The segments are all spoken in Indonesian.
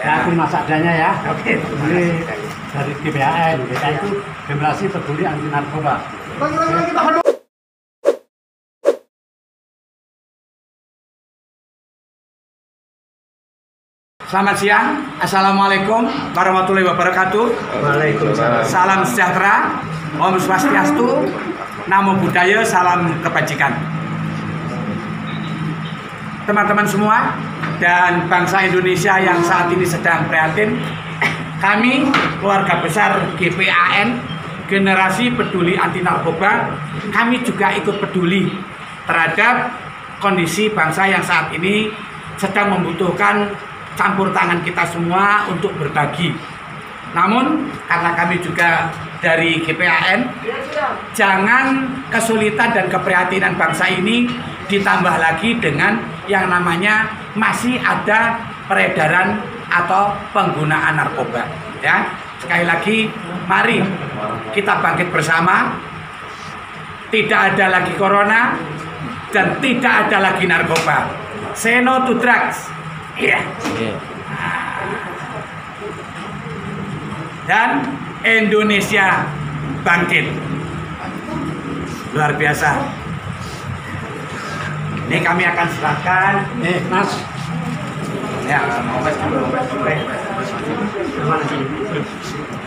Ya, aku masak adanya ya. Oke. Ini dari GBAN, kita itu generasi peduli anti narkoba. Selamat siang, Assalamualaikum warahmatullahi wabarakatuh. Waalaikumsalam. Salam sejahtera, Om Swastiastu, Namo Buddhaya, salam kebajikan. Teman-teman semua dan bangsa Indonesia yang saat ini sedang prihatin, kami keluarga besar GPAN, Generasi Peduli Anti Narkoba, kami juga ikut peduli terhadap kondisi bangsa yang saat ini sedang membutuhkan campur tangan kita semua untuk berbagi. Namun karena kami juga dari GPAN, jangan kesulitan dan keprihatinan bangsa ini ditambah lagi dengan yang namanya masih ada peredaran atau penggunaan narkoba. Ya, sekali lagi, mari kita bangkit bersama. Tidak ada lagi corona dan tidak ada lagi narkoba. Say no to drugs. Iya. dan Indonesia bangkit. Luar biasa. Ini kami akan serahkan. Eh, Mas, Ya,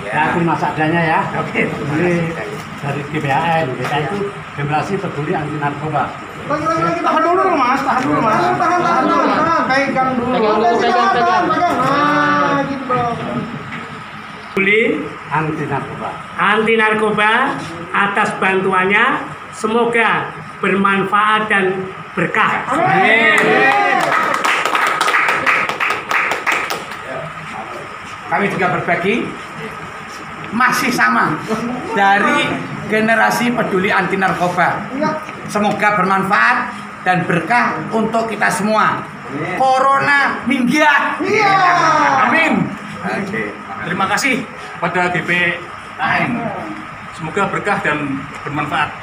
ya, aku masak adanya ya. Oke. Ini dari GBAN, kita itu generasi peduli anti narkoba. Lagi, lagi, lagi, tahan dulu mas, tahan dulu mas, tahan, tahan dulu, tahan, pegang dulu, Pegang dulu, pegang, pegang. pegang, nah, gitu dong. peduli Anti narkoba. anti narkoba atas bantuannya semoga bermanfaat dan berkah. Kami juga berbagi masih sama dari generasi peduli anti narkoba. Semoga bermanfaat dan berkah untuk kita semua. Corona minggir. Iya. Amin. Terima kasih pada GPAN. Semoga berkah dan bermanfaat.